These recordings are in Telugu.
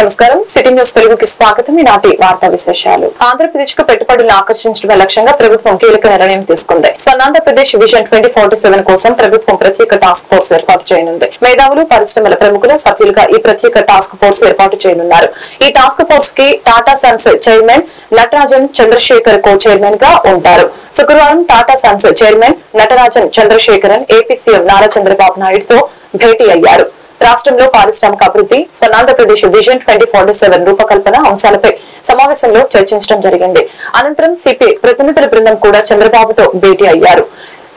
నమస్కారం. సిటీ న్యూస్ తెలుగుకి స్వాగతం. ఈనాటి వార్తా విశేషాలు. ఆంధ్రప్రదేశ్కు పెట్టుబడులను ఆకర్షించడమే లక్ష్యంగా ప్రభుత్వం కీలక నిర్ణయం తీసుకుంది. Swarnandhrapradesh vision twenty forty seven కోసం ప్రభుత్వం ప్రత్యేక టాస్క్ ఫోర్స్ ఏర్పాటు చేయనుంది. మేధావులు పరిశ్రమల ప్రముఖుల సభ్యులుగా ఈ ప్రత్యేక టాస్క్ ఫోర్స్ ఏర్పాటు చేయనున్నారు. ఈ task ఫోర్స్కి Tata Sons chairman Natarajan Chandrasekhar co చైర్మన్గా ఉంటారు. శుక్రవారం Tata Sons chairman Natarajan Chandrasekaran AP CM Nara Chandrababu నాయుడుతో భేటీ అయ్యారు. రాష్ట్రంలో పారిశ్రామిక అభివృద్ధి Swarnandhrapradesh vision twenty forty seven రూపకల్పన అంశాలపై సమావేశంలో చర్చించడం జరిగింది. అనంతరం సిపి ప్రతినిధుల బృందం కూడా చంద్రబాబుతో భేటీ అయ్యారు.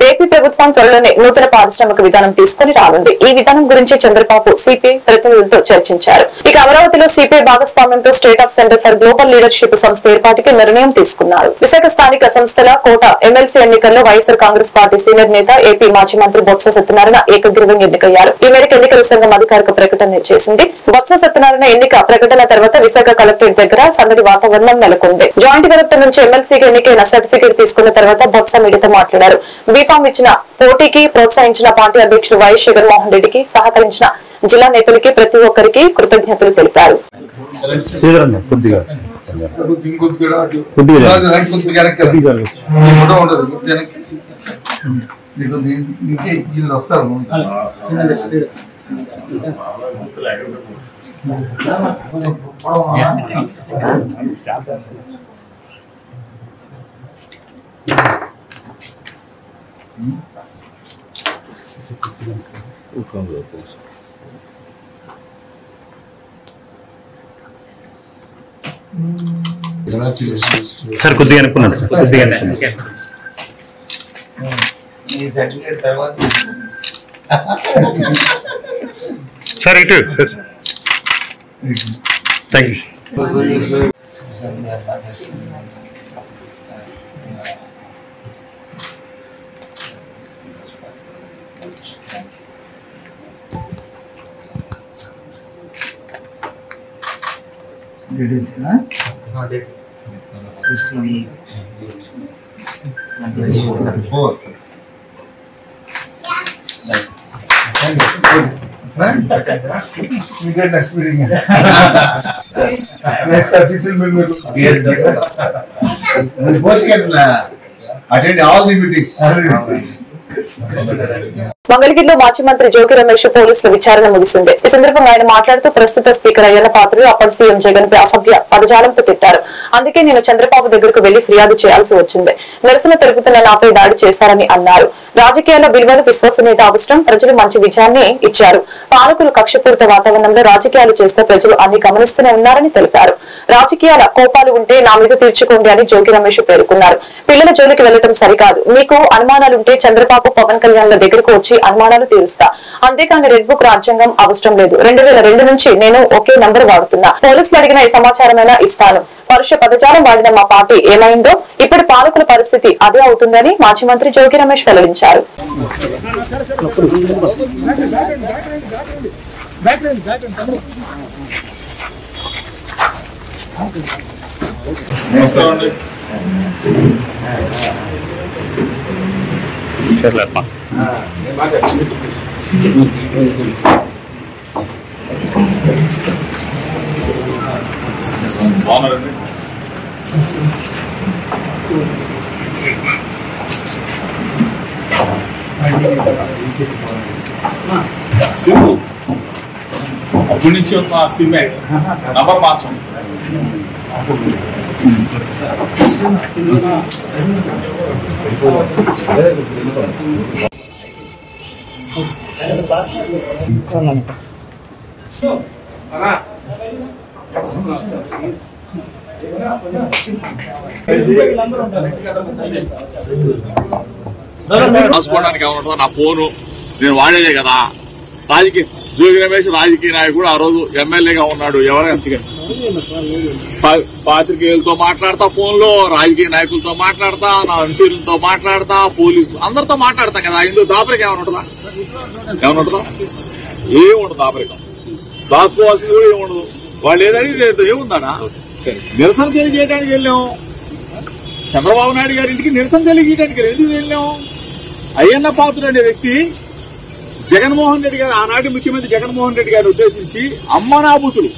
ఏపీ ప్రభుత్వం త్వరలోనే నూతన పారిశ్రామిక విధానం తీసుకుని రానుంది. ఈ విధానం గురించి చంద్రబాబు సిపిఐ ప్రతినిధులతో చర్చించారు. ఇక అమరావతిలో సిపిఐ భాగస్వామ్యంతో state of centre for global leadership సంస్థ ఏర్పాటుకి నిర్ణయం తీసుకున్నారు. విశాఖ స్థానిక సంస్థల కోట ఎమ్మెల్సీ ఎన్నికల్లో వైఎస్ఆర్ కాంగ్రెస్ పార్టీ సీనియర్ నేత ఏపీ మాజీ మంత్రి బొత్స సత్యనారాయణ ఏకగ్రీవంగా ఎన్నికయ్యారు. ఈ మేరకు ఎన్నికల సంఘం అధికారిక ప్రకటన చేసింది. బొత్స సత్యనారాయణ ఎన్నిక ప్రకటన తర్వాత విశాఖ కలెక్టరేట్ దగ్గర సందడి వాతావరణం నెలకొంది. జాయింట్ కలెక్టర్ నుంచి ఎమ్మెల్సీగా ఎన్నికైన సర్టిఫికేట్ తీసుకున్న తర్వాత బొత్స మీడియాతో మాట్లాడారు. బీఫామ్ ఇచ్చిన పోటీకి ప్రోత్సహించిన పార్టీ అధ్యక్షుడు వైఎస్ జగన్మోహన్ రెడ్డికి సహకరించిన జిల్లా నేతలకి ప్రతి ఒక్కరికి కృతజ్ఞతలు తెలిపారు. సార్ కొద్దిగా అనుకున్నాను సార్ కొద్దిగా అనుకున్నాను ఈ సర్టిఫికేట్ తర్వాత సార్ ఇటు thank you Details sixteen eight four next meeting next official member Both can uh, attend all the meetings. మంగళగిరిలో మాజీ మంత్రి జోగి రమేష్ పోలీసుల విచారణ ముగిసింది. ఈ సందర్భంగా ఆయన మాట్లాడుతూ ప్రస్తుత స్పీకర్ అయ్యన్న పాత్రుడు అప్పటి సీఎం జగన్ పై అసభ్య పదజాలంతో తిట్టారు. అందుకే నేను చంద్రబాబు దగ్గరకు వెళ్ళి ఫిర్యాదు చేయాల్సి వచ్చింది. నిరసన తెలుపుతున్న నాపై దాడి చేశారని అన్నారు. రాజకీయాల్లో విలువలు విశ్వసనీయత అవసరం ప్రజలు మంచి విజయాన్ని ఇచ్చారు. పాలకులు కక్షపూరిత వాతావరణంలో రాజకీయాలు చేస్తే ప్రజలు అన్ని గమనిస్తూనే ఉన్నారని తెలిపారు. రాజకీయాల కోపాలు ఉంటే నా మీద తీర్చుకోండి అని జోగి రమేష్ పేర్కొన్నారు. పిల్లల జోలికి వెళ్ళడం సరికాదు. మీకు అనుమానాలుంటే చంద్రబాబు పవన్ కళ్యాణ్ దగ్గరకు వచ్చి అనుమానాలు తీరుస్తా. అంతేకాని రెడ్ బుక్ రాజ్యాంగం అవసరం లేదు. రెండు వేల రెండు నుంచి నేను ఒకే నంబర్ వాడుతున్నా. పోలీసులు అడిగిన ఏ సమాచారమైనా ఇస్తాను. పరుష పదజాలం వాడిన మా పార్టీ ఏమైందో? ఇప్పుడు పాలకుల పరిస్థితి అదే అవుతుందని మాజీ మంత్రి జోగి రమేష్ వెల్లడించారు. సిమ్ అప్పటి నుంచి ఉన్న సిమ్మే నంబర్ మార్చం రాసుకోవడానికి ఏమైనా నా ఫోను. నేను వాడేదే కదా. రాజకీయ జోగి రమేష్ రాజకీయ నాయకుడు ఆ రోజు ఎమ్మెల్యేగా ఉన్నాడు. ఎవరైనా పాత్రికేయులతో మాట్లాడతా ఫోన్లో రాజకీయ నాయకులతో మాట్లాడతా నా అనుచరులతో మాట్లాడతా పోలీసులు అందరితో మాట్లాడతాం కదా. ఇందులో దాపరికం ఏమైనా ఉంటుందా? ఏమైనా ఉంటుందా? ఏముండదు దాపరికం. దాచుకోవాల్సింది కూడా ఏముండదు వాళ్ళు ఏదడిగితే ఏముందనా నిరసన తెలియజేయడానికి వెళ్ళాం. చంద్రబాబు నాయుడు గారి ఇంటికి నిరసన తెలియజేయడానికి ఎందుకు వెళ్ళాం? అయ్యన్న పాత్రుడు అనే వ్యక్తి జగన్మోహన్ రెడ్డి గారు ఆనాటి ముఖ్యమంత్రి జగన్మోహన్ రెడ్డి గారిని ఉద్దేశించి అమ్మ నాబూతులు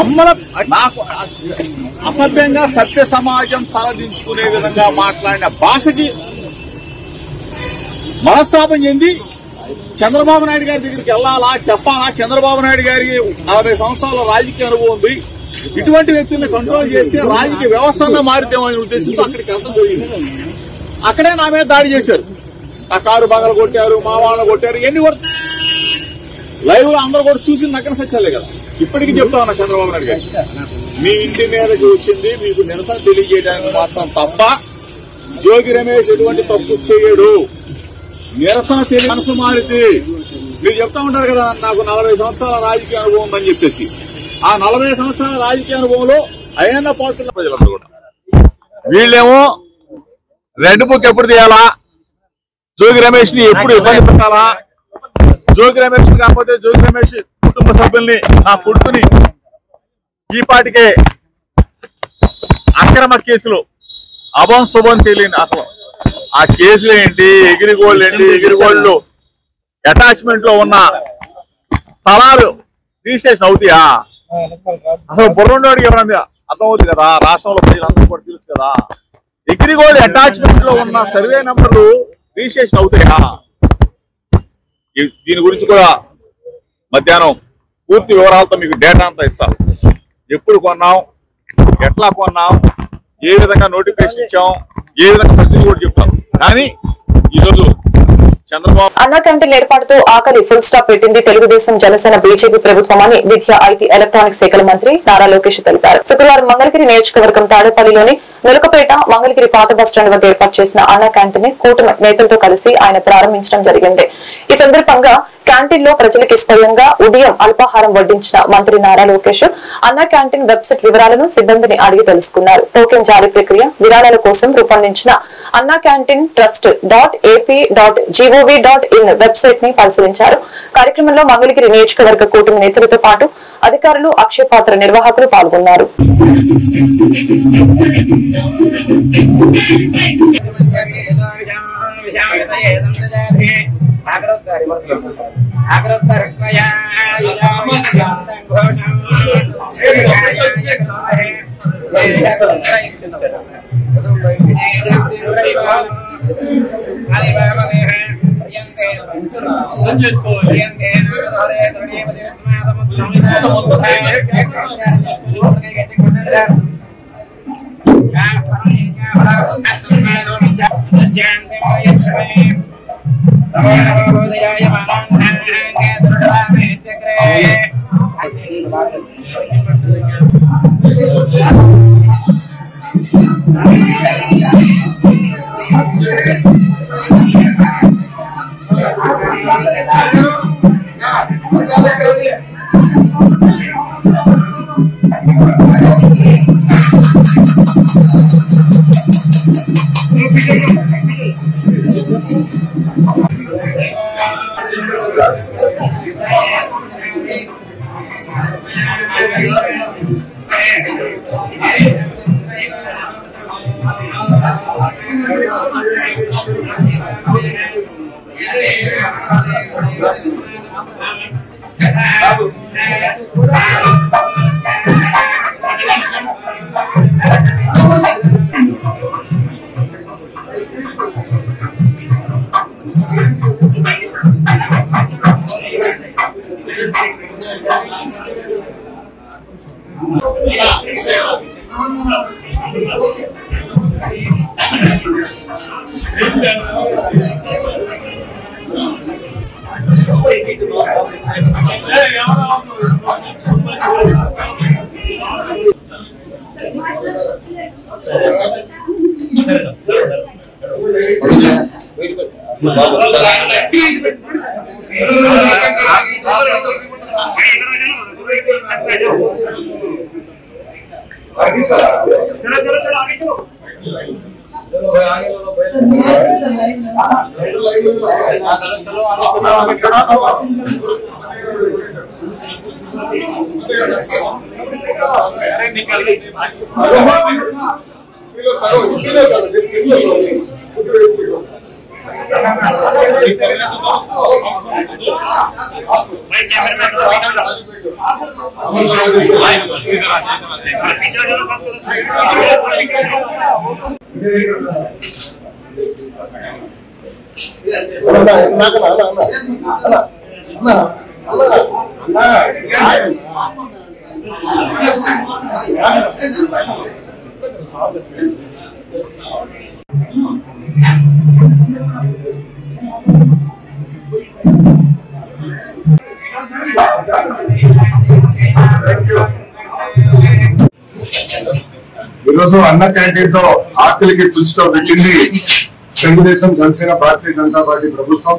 అమ్మల నాకు అసభ్యంగా సభ్య సమాజం తలదించుకునే విధంగా మాట్లాడిన భాషకి మనస్తాపం చెంది చంద్రబాబు నాయుడు గారి దగ్గరికి వెళ్ళాలా చెప్పాలా? చంద్రబాబు నాయుడు గారికి నలభై సంవత్సరాల రాజకీయ అనుభవం ఉంది. ఇటువంటి వ్యక్తుల్ని కంట్రోల్ చేస్తే రాజకీయ వ్యవస్థగా మారితేమనే ఉద్దేశంతో అక్కడికి వెళ్ళడం జరిగింది. అక్కడే నా మీద దాడి చేశారు. నా కారు బగలు కొట్టారు మా వాళ్ళని కొట్టారు ఎన్ని కొడతారు లైవ్లో అందరూ కూడా చూసి నగ్గన సచ్చాలే కదా. ఇప్పటికీ చెప్తా ఉన్నా చంద్రబాబు నాయుడు గారు. మీ ఇంటి మీదకి వచ్చింది మీకు నిరసన తెలియజేయడానికి మాత్రం తప్ప జోగి రమేష్ ఎటువంటి తప్పు చేయడు. నిరసన తెలియ మనసు మారితే మీరు చెప్తా ఉంటారు కదా నాకు నలభై సంవత్సరాల రాజకీయ అనుభవం ఉందని చెప్పేసి. ఆ నలభై సంవత్సరాల రాజకీయ అనుభవంలో అయ్యన్న పాత్ర ప్రజలందరూ కూడా. వీళ్ళేమో రెడ్ బుక్ ఎప్పుడు తీయాలా? జోగి రమేష్ని ఎప్పుడు ఇబ్బంది పెట్టాలా? జోగి రమేష్ కాకపోతే జోగి రమేష్ కుటుంబ సభ్యుల్ని నా కొడుకుని ఈ పాటికే అక్రమ కేసులు అభం శుభం తెలియని అసలు. ఆ కేసులు ఏంటి? ఎగిరిగోళ్ళు ఏంటి? ఎగిరిగోళ్ళు అటాచ్మెంట్లో ఉన్న స్థలాలు రిజిస్ట్రేషన్ అవుతాయా? అసలు బుర్రండోడికి ఎవరైనా అర్థం అవుతుంది కదా? రాష్ట్రంలో ప్రజలందరూ కూడా తెలుసు కదా? ఎగిరిగోల్డ్ అటాచ్మెంట్లో ఉన్న సర్వే నంబర్లు రిజిస్ట్రేషన్ అవుతాయా? దీని గురించి కూడా మధ్యాహ్నం పూర్తి వివరాలతో మీకు డేటా అంతా ఇస్తాం ఎప్పుడు కొన్నాం ఎట్లా కొన్నాం ఏ విధంగా నోటిఫికేషన్ ఇచ్చాం ఏ విధంగా ప్రతిదీ కూడా చెప్తాం. కానీ ఈరోజు చంద్రబాబు అన్న క్యాంటీన్ ఏర్పాటుతో ఆకలి ఫుల్ స్టాప్ పెట్టింది తెలుగుదేశం జనసేన బీజేపీ ప్రభుత్వం అని విద్య ఐటీ ఎలక్ట్రానిక్ శాఖల మంత్రి నారా లోకేష్ తెలిపారు. శుక్రవారం మంగళగిరి నియోజకవర్గం తాడేపల్లిలోని నులకపేట మంగళగిరి పాత బస్టాండ్ వద్ద ఏర్పాటు చేసిన అన్న క్యాంటీన్ని కూటమి నేతలతో కలిసి ఆయన ప్రారంభించడం జరిగింది. ఈ సందర్భంగా క్యాంటీన్లో ప్రజలకి స్వయంగా ఉదయం అల్పాహారం వడ్డించిన మంత్రి నారా లోకేష్ అన్న క్యాంటీన్ వెబ్సైట్ వివరాలను సిబ్బందిని అడిగి తెలుసుకున్నారు. టోకెన్ జారీ ప్రక్రియ విరాళాల కోసం రూపొందించిన Anna canteen trust dot AP dot G O V dot in వెబ్సైట్ని పరిశీలించారు. కార్యక్రమంలో మంగళగిరి నియోజకవర్గ కూటమి నేతలతో పాటు అధికారులు అక్షయపాత్ర నిర్వాహకులు పాల్గొన్నారు. आग्रह रिवर्स आग्रह Yeah. Ahora puedo yo llamar a. నాకు అన్న అన్న అన్న అన్న అన్న ఈరోజు అన్న క్యాంటీన్తో ఆకలికి ఫుల్ పెట్టింది తెలుగుదేశం జనసేన భారతీయ జనతా పార్టీ ప్రభుత్వం.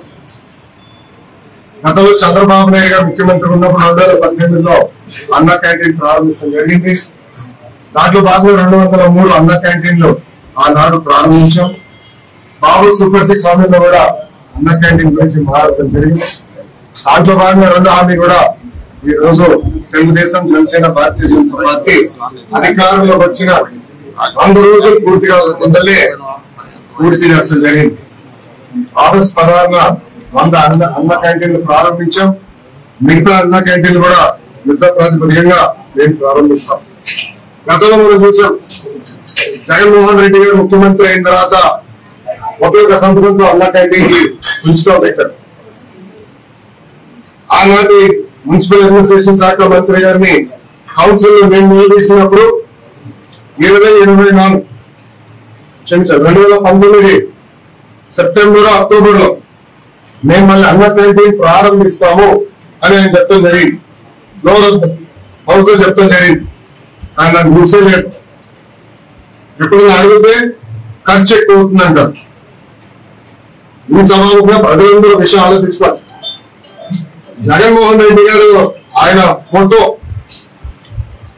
గతంలో చంద్రబాబు నాయుడు గారు ముఖ్యమంత్రి ఉన్నప్పుడు రెండు వేల పద్దెనిమిదిలో అన్న క్యాంటీన్ ప్రారంభించడం జరిగింది. దాంట్లో భాగంగా రెండు వందల మూడు అన్న క్యాంటీన్లు ఆనాడు ప్రారంభించాం. బాబు సూపర్ సిక్స్ హామీలో కూడా అన్న క్యాంటీన్ గురించి మాట్లాడటం జరిగింది. దాంట్లో భాగంగా రెండు హామీ కూడా ఈ రోజు తెలుగుదేశం జనసేన భారతీయ జనతా పార్టీ అధికారంలోకి వచ్చిన వంద రోజులు పూర్తిగా ముందలే పూర్తి చేస్తాం జరిగింది. ఆగస్టు పదహారున వంద అన్న అన్న క్యాంటీన్లు ప్రారంభించాం. మిగతా అన్న క్యాంటీన్లు కూడా యుద్ధ ప్రాతిపదికంగా మేము ప్రారంభిస్తాం. గతంలో మనం చూసాం జగన్మోహన్ రెడ్డి గారు ముఖ్యమంత్రి అయిన తర్వాత ఒకే ఒక సంతకంతో అన్న క్యాంటీన్కి ఉంచుతాం పెట్టారు. ఆనాటి మున్సిపల్ అడ్మినిస్ట్రేషన్ శాఖ మంత్రి గారిని కౌన్సిల్లో మేము నిలదీసినప్పుడు ఇరవై ఇరవై నాలుగు క్షమించారు రెండు వేల పంతొమ్మిది సెప్టెంబర్ అక్టోబర్లో మేము మళ్ళీ అన్న క్యాంటీన్ ప్రారంభిస్తాము అని ఆయన చెప్తాం జరిగింది. ఫ్లోర్ హౌస్లో చెప్తాం జరిగింది. ఆయన నాకు మూసేయలేదు ఎప్పుడైనా అడిగితే ఖర్చు ఎక్కువ అవుతుందంట ఈ సమాజంగా ప్రజలందరూ విషయం ఆలోచించుకోవాలి. జగన్మోహన్ రెడ్డి గారు ఆయన ఫోటో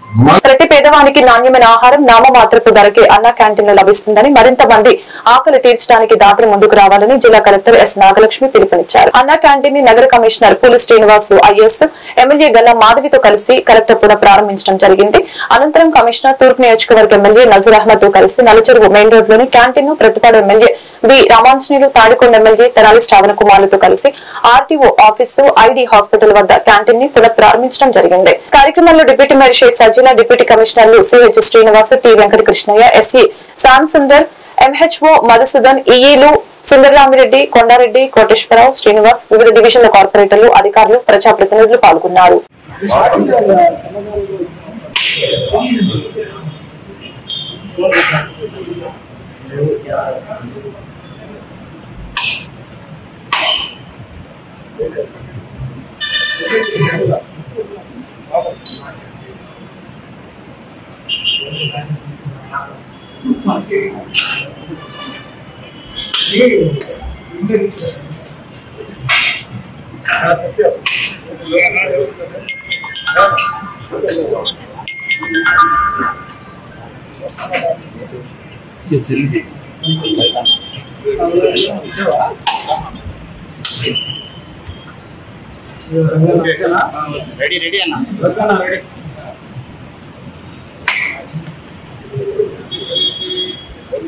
ప్రతి పేదవానికి నాణ్యమైన ఆహారం నామమాత్రపు ధరకే అన్న క్యాంటీన్లో లభిస్తుందని మరింత మంది ఆకలి తీర్చడానికి దాతలు ముందుకు రావాలని జిల్లా కలెక్టర్ ఎస్ నాగలక్ష్మి పిలుపునిచ్చారు. అన్న క్యాంటీన్ని నగర commissioner Pulu Srinivasulu IAS MLA Galla మాధవితో కలిసి కలెక్టర్ పునః ప్రారంభించడం జరిగింది. అనంతరం కమిషనర్ తూర్పు నియోజకవర్గ ఎమ్మెల్యే నజీర్ అహ్మద్తో కలిసి నలచెరువు మెయిన్ రోడ్లోని క్యాంటీన్ను Prathipadu MLA V Ramanjaneyulu Tadikonda MLA Terali Sravana కుమార్లతో కలిసి ఆర్టీఓ ఆఫీసు ఐడి హాస్పిటల్ వద్ద క్యాంటీన్ని పునః ప్రారంభించడం జరిగింది. కార్యక్రమంలో deputy mayor Sheikh Sajjila deputy కమిషనర్లు CH Srinivas T Venkata Krishnaiah SC Shyam Sundar MHO Madhusudan ఈఈలు Sundararamireddy Kondareddy Koteswararao Srinivas వివిధ డివిజన్ల కార్పొరేటర్లు అధికారులు ప్రజాప్రతినిధులు పాల్గొన్నారు. Sí, sí. రెడీ రెడీ అన్న రెడీ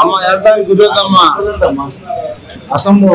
అమ్మ వెళ్తానికి కుదరదమ్మా. అసమ్ము.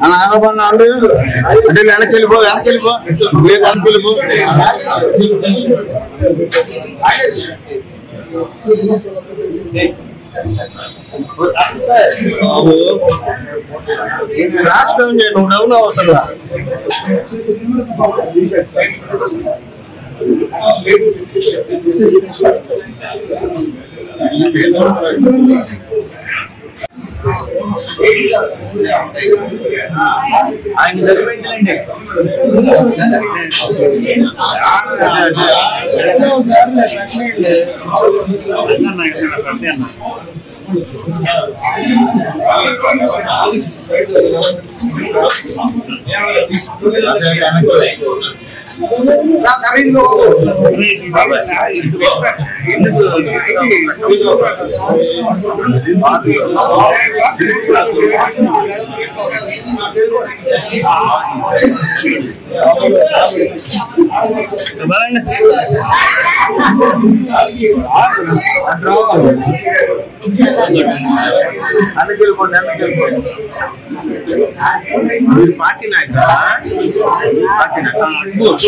అని అంటే అంటే వెనక్కి వెళ్ళిపో వెనక్కి వెళ్ళిపో. లేదు వెనక్కి వెళ్ళిపో రాష్ట్రం నేను డౌన్ అవసరం ఆయన సరిపోయిందండి వెనక్కి వెళ్ళిపోండి వెనక్కి వెళ్ళిపోండి మీరు పార్టీ నాయకురా పార్టీ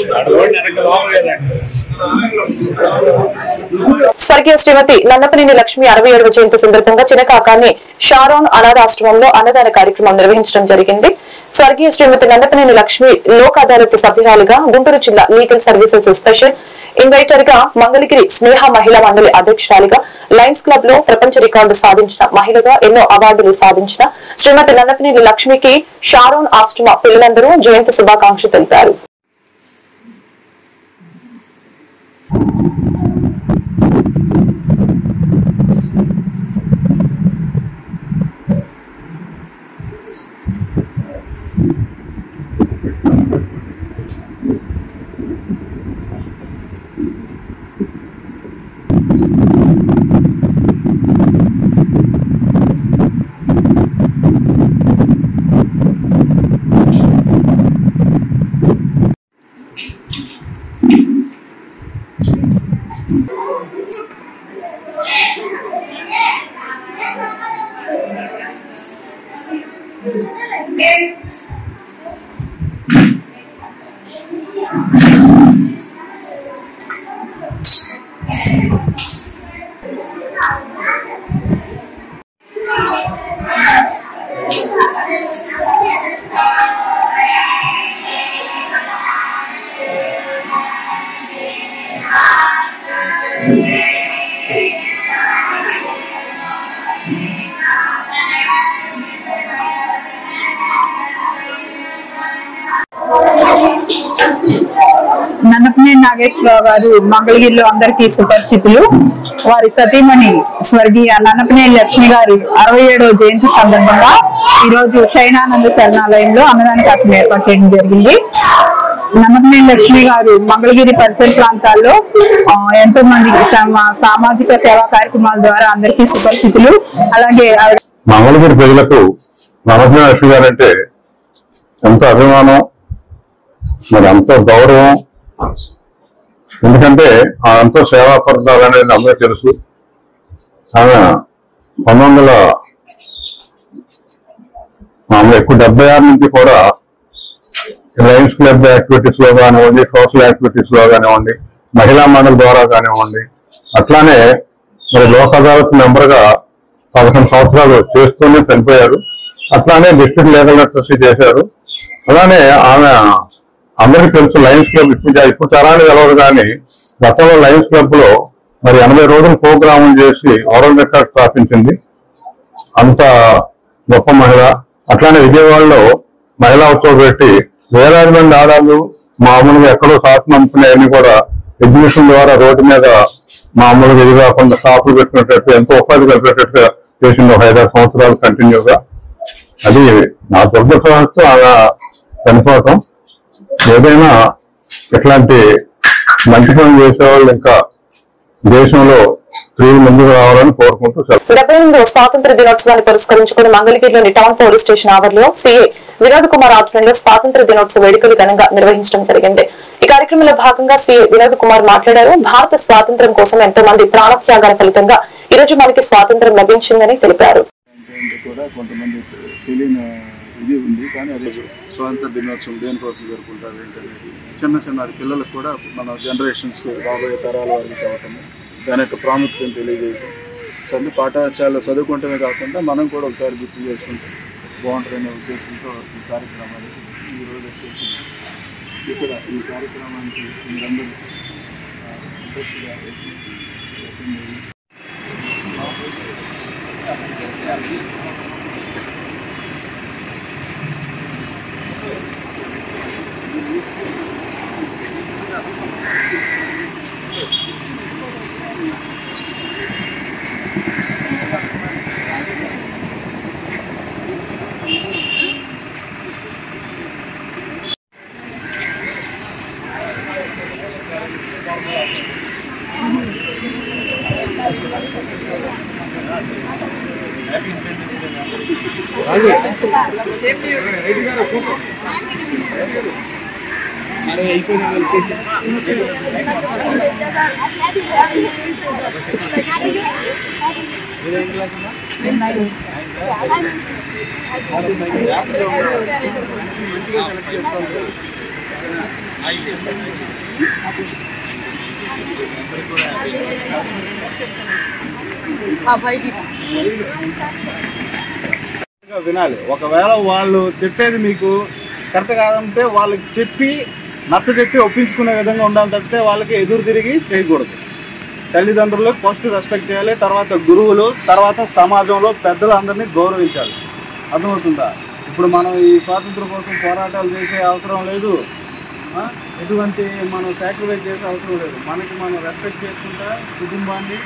స్వర్గీయ శ్రీమతి నన్నపనేని లక్ష్మి అరవై ఏడవ జయంతి సందర్భంగా చినకాకాన్ని షారోన్ అనాథాశ్రమంలో అన్నదాన కార్యక్రమం నిర్వహించడం జరిగింది. స్వర్గీయ శ్రీమతి నన్నపనేని లక్ష్మి లోక్ అదాలత్ సభ్యురాలుగా గుంటూరు జిల్లా లీగల్ సర్వీసెస్ స్పెషల్ ఇన్వైటర్గా మంగళగిరి స్నేహ మహిళా మండలి అధ్యక్షురాలిగా లయన్స్ క్లబ్లో ప్రపంచ రికార్డు సాధించిన మహిళగా ఎన్నో అవార్డులు సాధించిన శ్రీమతి నన్నపనేని లక్ష్మికి షారోన్ ఆశ్రమ పిల్లలందరూ జయంతి శుభాకాంక్షలు తెలిపారు. నన్నపనే నాగేశ్వరరావు గారు మంగళగిరిలో అందరికీ సుపరిచితులు. వారి సతీమణి స్వర్గీయ నన్నపనే లక్ష్మి గారి అరవై ఏడవ జయంతి సందర్భంగా ఈ రోజు శైనానంద శరణాలయంలో అన్నదాన కార్యక్రమం ఏర్పాటు చేయడం జరిగింది. నన్నపనే లక్ష్మి గారు మంగళగిరి పరిసర ప్రాంతాల్లో ఎంతో మంది తమ సామాజిక సేవా కార్యక్రమాల ద్వారా అందరికీ సుపరిచితులు. అలాగే మంగళగిరి ప్రజలకు నరసింహ లక్ష్మి గారు అంటే ఎంతో అభిమానం మరి అంత గౌరవం. ఎందుకంటే ఆ ఎంతో సేవా పథకాలు అనేది అందరూ తెలుసు. ఆమె పంతొమ్మిది వందల ఆమె ఎక్కువ డెబ్బై ఆరు నుంచి కూడా లయన్స్ క్లబ్ యాక్టివిటీస్లో కానివ్వండి సోషల్ యాక్టివిటీస్లో కానివ్వండి మహిళా మండలి ద్వారా కానివ్వండి అట్లానే మరి లోక్ అదాలత్ మెంబర్గా పదకొండు సంవత్సరాలు చేస్తూనే చనిపోయారు. అట్లానే డిస్ట్రిక్ట్ లీగల్ ట్రస్టీ చేశారు. అలానే ఆమె అందరికీ తెలుసు లయన్స్ క్లబ్ ఇప్పుడు ఇప్పుడు తరాలు తెలవదు కానీ గతంలో లయన్స్ క్లబ్లో మరి ఎనభై రోజులు ప్రోగ్రామ్ చేసి ఓరల్ రికార్డ్ స్థాపించింది అంత గొప్ప మహిళ. అట్లానే విజయవాడలో మహిళా ఉత్సవం పెట్టి వేలాది మంది ఆడాళ్ళు మామూలుగా ఎక్కడో శాసనం అమ్ముకునేవన్నీ కూడా ఎగ్జిబిషన్ ద్వారా రోడ్డు మీద మామూలుగా ఇది కాకుండా షాపులు పెట్టినట్టు ఎంతో ఉపాధి కలిపేటట్టుగా చేసింది ఒక ఐదారు సంవత్సరాలు కంటిన్యూగా. అది నా దుర్దశతో అలా చనిపోవటం ఏదైనా ఇట్లాంటి మంచి పనులు చేసేవాళ్ళు ఇంకా దేశంలో స్త్రీలు ముందుకు రావాలని కోరుకుంటూ సెలవు. డెబ్బై ఎనిమిదవ స్వాతంత్ర దినోత్సవాన్ని పురస్కరించుకుని మంగళగిరిలోని టౌన్ పోలీస్ స్టేషన్ ఆవరణలో సీఏ వినోద్ కుమార్ ఆధ్వర్యంలో స్వాతంత్ర దినోత్సవ వేడుకలు ఘనంగా నిర్వహించడం జరిగింది. ఈ కార్యక్రమంలో భాగంగా సీఏ వినోద్ కుమార్ మాట్లాడారు. భారత స్వాతంత్ర్యం కోసం ఎంతో మంది ప్రాణత్యాగాల ఫలితంగా ఈ రోజు మనకి స్వాతంత్ర్యం లభించిందని తెలిపారు. స్వాతంత్ర దినోత్సవం దేనికోసం జరుపుకుంటారు ఏంటనేది చిన్న చిన్న పిల్లలకు కూడా మన జనరేషన్స్కి రాబోయే తరాల వారికి చదవటము దాని యొక్క ప్రాముఖ్యతను తెలియజేయటం. సో అన్ని పాఠశాలలో చదువుకుంటమే కాకుండా మనం కూడా ఒకసారి గుర్తు చేసుకుంటాం. బాగుంటుందనే ఉద్దేశంతో ఈ కార్యక్రమాన్ని ఈ రోజు వచ్చేసి ఇక్కడ ఈ కార్యక్రమానికి మీరందరూ ఇంట్రెస్ట్గా వినాలి. ఒకవేళ వాళ్ళు చెప్పేది మీకు కరెక్ట్ కాదంటే వాళ్ళకి చెప్పి నచ్చ చెప్పి ఒప్పించుకునే విధంగా ఉండాలి తప్పితే వాళ్ళకి ఎదురు తిరిగి చేయకూడదు. తల్లిదండ్రులు ఫస్ట్ రెస్పెక్ట్ చేయాలి తర్వాత గురువులు తర్వాత సమాజంలో పెద్దలు అందరినీ గౌరవించాలి. అర్థమవుతుందా? ఇప్పుడు మనం ఈ స్వాతంత్రం కోసం పోరాటాలు చేసే అవసరం లేదు. ఎటువంటి మనం సాక్రిఫైస్ చేసే అవసరం లేదు. మనకి మనం రెస్పెక్ట్ చేసుకుంటా కుటుంబాన్ని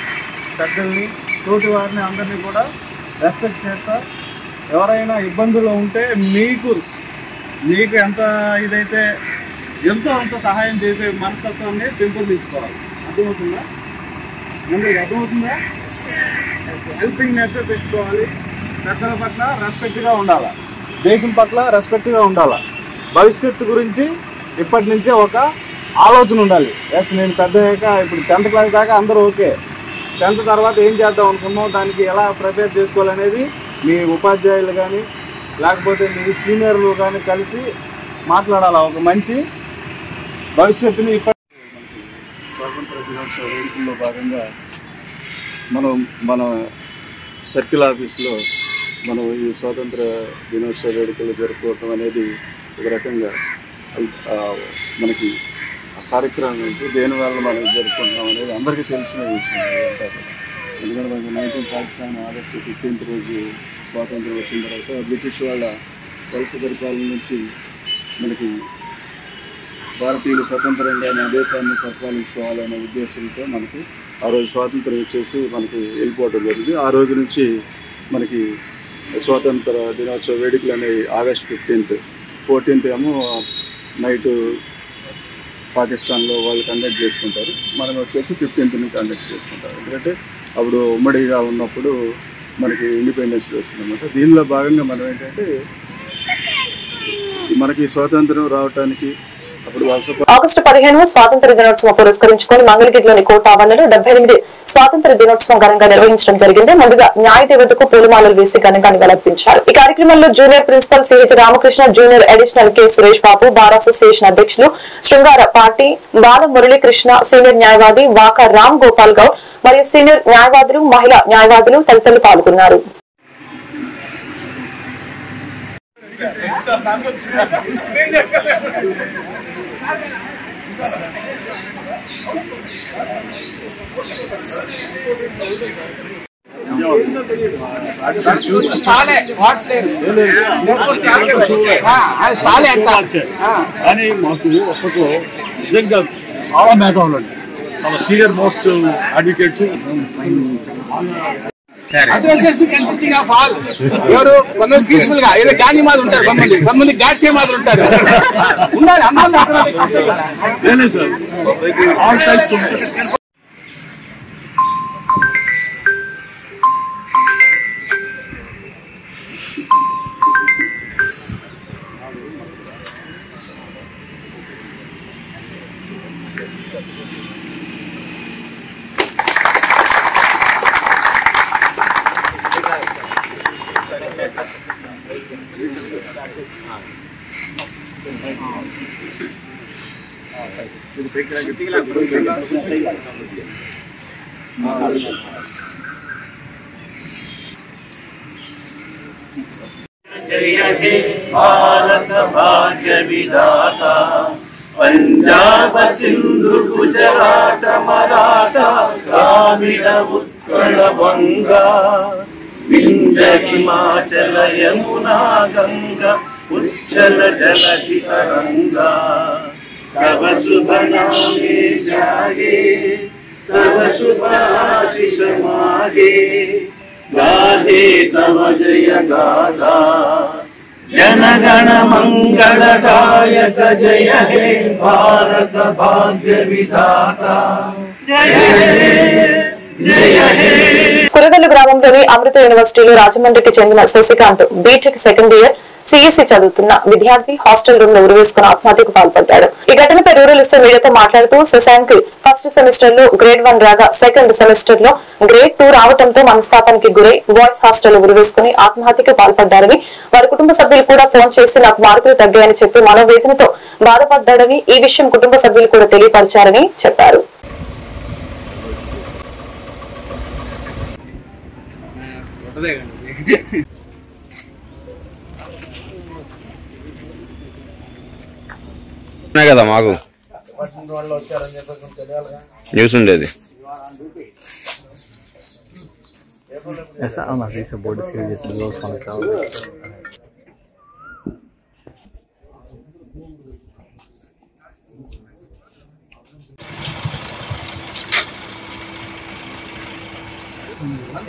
పెద్దల్ని తోటి వారిని అందరినీ కూడా రెస్పెక్ట్ చేస్తా. ఎవరైనా ఇబ్బందులు ఉంటే మీకు మీకు ఎంత ఇదైతే ఎంతో అంత సహాయం చేసే మనస్తత్వాన్ని పెంపొందించుకోవాలి. అర్థమవుతుందా? అందరికి అర్థమవుతుందా? హెల్పింగ్ నేచర్ పెట్టుకోవాలి పెద్దల పట్ల రెస్పెక్ట్గా ఉండాలి? దేశం పట్ల రెస్పెక్ట్గా ఉండాలి? భవిష్యత్తు గురించి ఇప్పటి నుంచే ఒక ఆలోచన ఉండాలి. ఎస్ నేను పెద్ద ఇప్పుడు టెన్త్ క్లాస్ దాకా అందరూ ఓకే. టెన్త్ తర్వాత ఏం చేద్దాం అనుకున్నాం దానికి ఎలా ప్రిపేర్ చేసుకోవాలనేది మీ ఉపాధ్యాయులు కానీ లేకపోతే మీ సీనియర్లు కానీ కలిసి మాట్లాడాలి? ఒక మంచి భవిష్యత్తుని స్వాతంత్ర దినోత్సవ వేడుకల్లో భాగంగా మనం మన సర్కిల్ ఆఫీస్లో మనం ఈ స్వాతంత్ర దినోత్సవ వేడుకలు జరుపుకోవటం అనేది ఒక రకంగా మనకి ఆ కార్యక్రమం ఏంటి దేని వల్ల మనం జరుపుకుంటున్నాం అనేది అందరికీ తెలిసిన విషయం ఎందుకంటే మనకి nineteen forty seven August fifteenth రోజు స్వాతంత్రం వచ్చిన తర్వాత బ్రిటిష్ వాళ్ళ వలస పరిపాలన నుంచి మనకి భారతీయులు స్వతంత్రంగా మన దేశాన్ని పరిపాలించుకోవాలనే ఉద్దేశంతో మనకి ఆ రోజు స్వాతంత్రం ఇచ్చేసి మనకి వెళ్ళిపోవడం జరిగింది. ఆ రోజు నుంచి మనకి స్వాతంత్ర దినోత్సవ వేడుకలు అనేవి ఆగస్ట్ ఫిఫ్టీన్త్. ఫోర్టీన్త్ ఏమో నైట్ పాకిస్తాన్లో వాళ్ళు కండక్ట్ చేసుకుంటారు. మనం వచ్చేసి ఫిఫ్టీన్త్ని కండక్ట్ చేసుకుంటారు. ఎందుకంటే అప్పుడు ఉమ్మడిగా ఉన్నప్పుడు మనకి ఇండిపెండెన్స్ డే వస్తుందన్నమాట దీనిలో భాగంగా మనం ఏంటంటే మనకి స్వాతంత్రం రావటానికి ఆగస్టు పదిహేను స్వాతంత్ర దినోత్సవం పురస్కరించుకొని మంగళగిరిలోని కోట ఆవరణలో డెబ్బై ఎనిమిది స్వాతంత్ర దినోత్సవం ఘనంగా నిర్వహించడం జరిగింది. ముందుగా న్యాయ దేవతకు పూలమాలలు వేసి ఘనంగా నివాళులర్పించారు. ఈ కార్యక్రమంలో junior principal CH Ramakrishna junior additional K Suresh Babu bar association అధ్యక్షులు శృంగార పార్టీ బాల మురళీకృష్ణ సీనియర్ న్యాయవాది వాక రామ్ గోపాల్ గౌడ్ మరియు సీనియర్ న్యాయవాదులు మహిళా న్యాయవాదులు తదితరులు పాల్గొన్నారు. కానీ మాకు అప్పట్లో నిజంగా చాలా మేధావులు అండి చాలా సీనియర్ మోస్ట్ అడ్వకేట్స్ అది వచ్చేసి కన్సిస్టింగ్ ఆఫ్ ఆల్ ఎవరు? కొంతమంది పీస్ఫుల్గా. ఏదో గాంధీ మాదిరి ఉంటారు కొంతమంది. కొంతమంది గాడ్సే మాదిరి ఉంటారు. ఉండాలి అందరూ हे भारत भाग्य विधाता पंजाब सिंधु गुजरात मराठा द्राविड उत्कल बंगा विंध्य हिमाचल यमुना गंगा उच्चल जलधि तरंगा तव शुभ नामे जागे तव शुभ आशीष मागे गाधे तव जय गाथा जनगण मंगलदायक जय हे भारत भाग्य विधाता जय हे जय हे కురగల్లు గ్రామంలోని అమృత యూనివర్సిటీలో రాజమండ్రికి చెందిన Sasikanth B Tech second year CSC చదువుతున్న విద్యార్థి హాస్టల్ రూమ్లో ఉరివేసుకుని ఆత్మహత్యకు పాల్పడ్డాడు. ఈ ఘటనపై రూరల్ ఇస్తే మీడియాతో మాట్లాడుతూ శశాంక్ ఫస్ట్ సెమిస్టర్లో గ్రేడ్ వన్ రాగా సెకండ్ సెమిస్టర్లో గ్రేడ్ టూ రావడంతో మనస్తాపానికి గురై బాయ్స్ హాస్టల్ ఉరివేసుకుని ఆత్మహత్యకు పాల్పడ్డారని వారి కుటుంబ సభ్యులు కూడా ఫోన్ చేసి నాకు మార్కులు తగ్గాయని చెప్పి మనోవేదనతో బాధపడ్డాడని ఈ విషయం కుటుంబ సభ్యులు కూడా తెలియపరిచారని చెప్పారు. ఉన్నాయి కదా మాకు. న్యూస్ ఉండేది. eu bordo serviço dos meus contatos.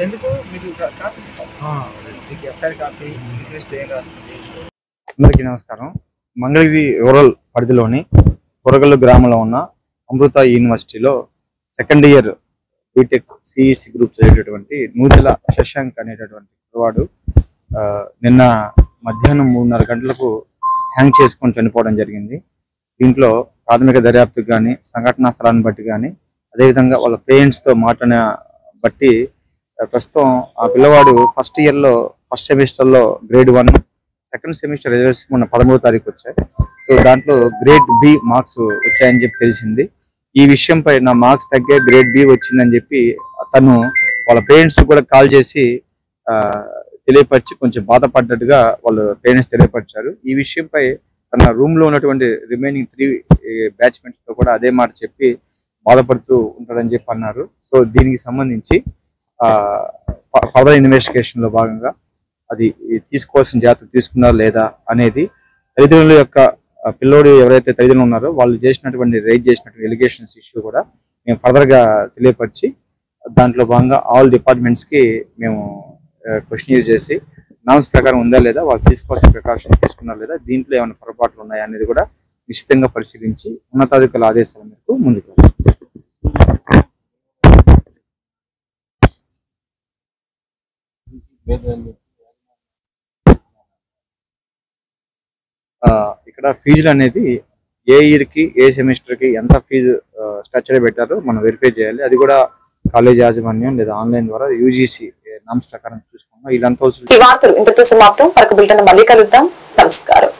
ఎందుకు? మీకు కాపీ ఇస్తాం. మీకు ఎఫ్ఐఆర్ కాపీ రిక్వెస్ట్ ఏం రాస్తుంది? అందరికీ నమస్కారం. మంగళగిరి రూరల్ పరిధిలోని కొరగల్లు గ్రామంలో ఉన్న అమృత యూనివర్సిటీలో second year BTech CEC group చదివేటటువంటి Nuthila Shashank అనేటటువంటి పిల్లవాడు ఆ, నిన్న మధ్యాహ్నం మూడున్నర గంటలకు హ్యాంగ్ చేసుకొని చనిపోవడం జరిగింది. దీంట్లో ప్రాథమిక దర్యాప్తుకు కానీ సంఘటనా స్థలాన్ని బట్టి కానీ అదేవిధంగా వాళ్ళ పేరెంట్స్తో మాట్లాడిన బట్టి ప్రస్తుతం ఆ పిల్లవాడు ఫస్ట్ ఇయర్లో ఫస్ట్ సెమిస్టర్లో grade one second semester results మొన్న పదమూడో తారీఖు వచ్చాయి. సో దాంట్లో గ్రేడ్ బి మార్క్స్ వచ్చాయని చెప్పి తెలిసింది. ఈ విషయంపై నా మార్క్స్ తగ్గే గ్రేడ్ బి వచ్చిందని చెప్పి తను వాళ్ళ పేరెంట్స్ కూడా కాల్ చేసి తెలియపరిచి కొంచెం బాధపడ్డట్టుగా వాళ్ళ పేరెంట్స్ తెలియపరిచారు. ఈ విషయంపై తన రూమ్లో ఉన్నటువంటి రిమైనింగ్ త్రీ బ్యాచ్మెంట్స్తో కూడా అదే మాట చెప్పి బాధపడుతూ ఉంటాడని చెప్పి అన్నారు. సో దీనికి సంబంధించి ఫర్దర్ ఇన్వెస్టిగేషన్లో భాగంగా అది తీసుకోవాల్సిన జాగ్రత్త తీసుకున్నారా లేదా అనేది తల్లిదండ్రుల యొక్క పిల్లోడు ఎవరైతే తల్లిదండ్రులు ఉన్నారో వాళ్ళు చేసినటువంటి రైజ్ చేసినటువంటి ఎలిగేషన్స్ ఇష్యూ కూడా మేము ఫర్దర్గా తెలియపరిచి దాంట్లో భాగంగా ఆల్ డిపార్ట్మెంట్స్కి మేము క్వశ్చన్ చేసి నామ్స్ ప్రకారం ఉందా లేదా వాళ్ళు తీసుకోవాల్సిన ప్రికాషన్ తీసుకున్నారా లేదా దీంట్లో ఏమైనా పొరపాట్లు ఉన్నాయా అనేది కూడా నిశ్చితంగా పరిశీలించి ఉన్నతాధికారుల ఆదేశాల మేరకు ముందుకు వెళ్తాం. ఇక్కడ ఫీజులు అనేది ఏ ఇయర్కి ఏ సెమిస్టర్కి ఎంత ఫీజు స్ట్రక్చర్ పెట్టారో మనం వెరిఫై చేయాలి. అది కూడా కాలేజ్ యాజమాన్యం లేదా ఆన్లైన్ ద్వారా యూజీసీ నామ్స్ ప్రకారం చూసుకున్నాం ఇదంతా ఈ వార్తలు ఇంతటితో సమాప్తం. మరొక బిల్టన్ మళ్ళీ కలుద్దాం. నమస్కారం.